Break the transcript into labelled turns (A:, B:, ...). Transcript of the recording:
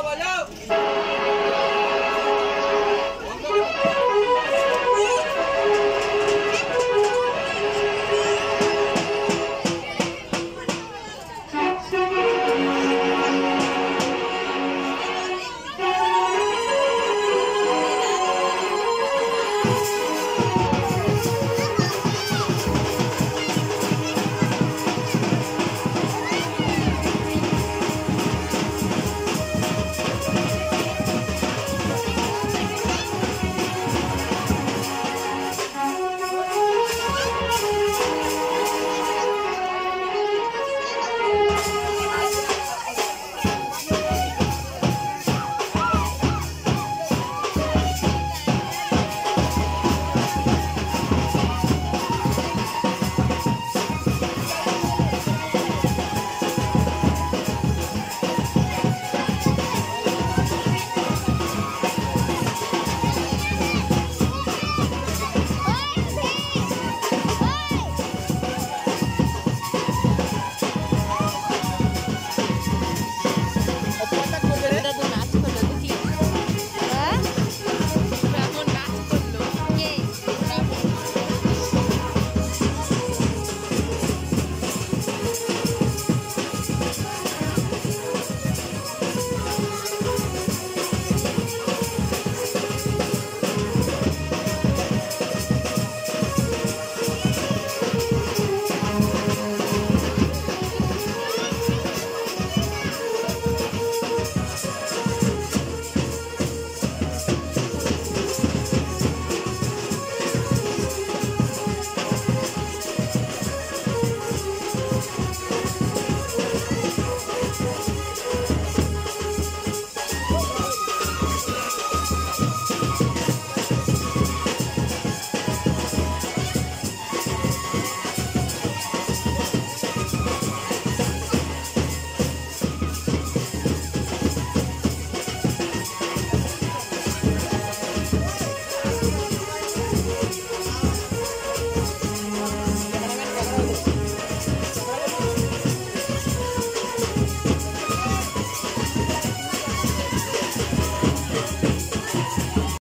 A: trabalhamos.